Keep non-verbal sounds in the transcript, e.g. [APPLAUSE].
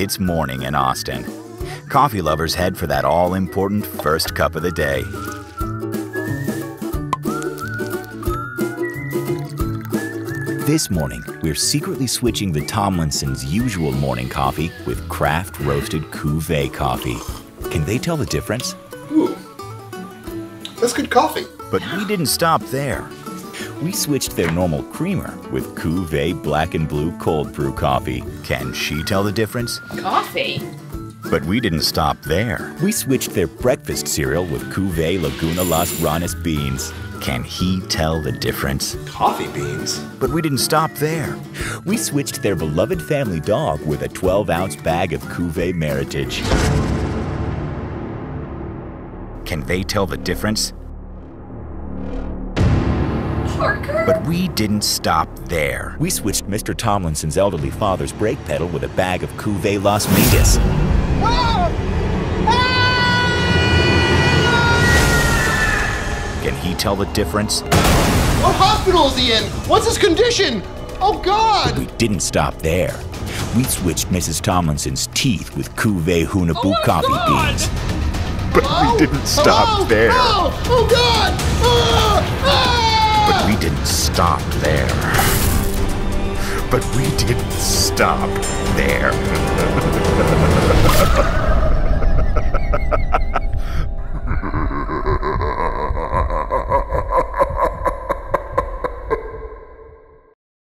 It's morning in Austin. Coffee lovers head for that all important first cup of the day. This morning, we're secretly switching the Tomlinsons' usual morning coffee with craft roasted cuvee coffee. Can they tell the difference? Ooh. That's good coffee. But we didn't stop there. We switched their normal creamer with Cuvée Black and Blue Cold Brew Coffee. Can she tell the difference? Coffee? But we didn't stop there. We switched their breakfast cereal with Cuvée Laguna Las Ranas beans. Can he tell the difference? Coffee beans? But we didn't stop there. We switched their beloved family dog with a 12 ounce bag of Cuvée Meritage. Can they tell the difference? Parker? But we didn't stop there. We switched Mr. Tomlinson's elderly father's brake pedal with a bag of Cuvée Las Mingas. Can he tell the difference? What hospital is he in? What's his condition? Oh, God! But We didn't stop there. We switched Mrs. Tomlinson's teeth with Cuvée Hunapu Oh my coffee God! beans. But Hello? we didn't stop Hello? there. Oh, oh God! stop there. But we didn't stop there. [LAUGHS]